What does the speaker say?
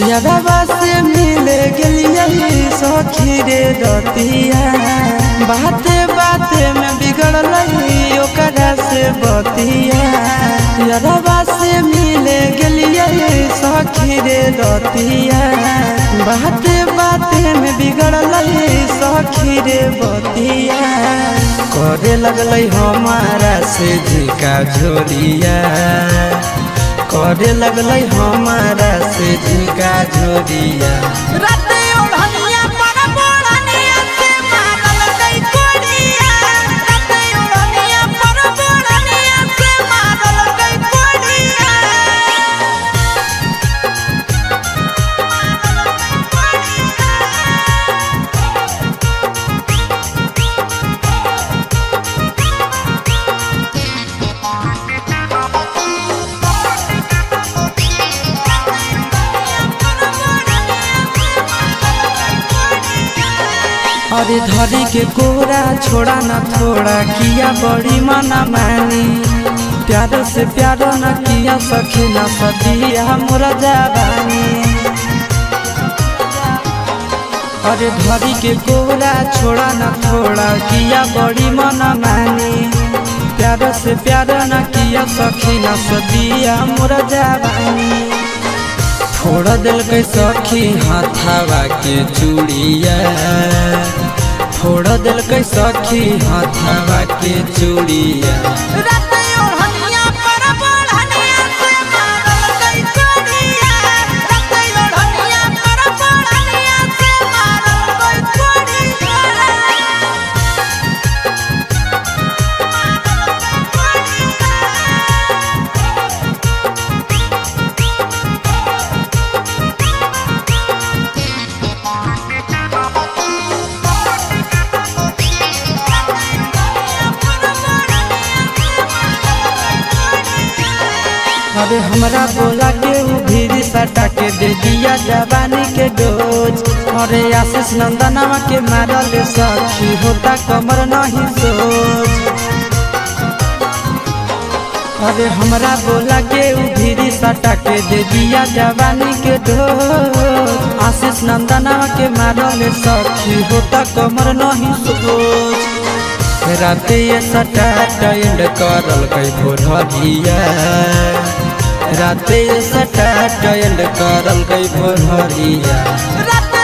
यादवा से मिले गेलिया सखी रे रतिया बाते बाते में बिगड़ल ओकरा से बतिया से मिले गेलिया सखी रे रतिया बाते बाते में बिगड़ल सखी रे बतिया करे लगल हमारा से झिका झोरिया करे लगल हमारा से झिका झोरिया अरे धरी के कोरा छोड़ा न थोड़ा, किया बड़ी मना मानी। प्यार से प्यार न किया, सखी न सदिया मोरा जवानी अरे धरी के कोरा छोड़ा न थोड़ा, किया बड़ी मना मानी। प्यार से प्यार न किया, सखी न सदिया मोरा जवानी छोड़ दिल के सखी हाथावा के चूड़िया। छोड़ दिल कैसा की हाथावा के चूड़िया। अरे हमरा बोला के भीड़ सटा के दे दिया जवानी के डोज। अरे आशीष नंदनवा के मारल सखी होता कमर नहीं सोच अरे हमरा बोला के भीड़ सटा के दे दिया जवानी के डोज। आशीष नंदनवा के मारल सखी होता कमर नहीं सोच राते सटा टाइंड करल कई भोरहिया राते सटा टयल करल कई भोरहिया राते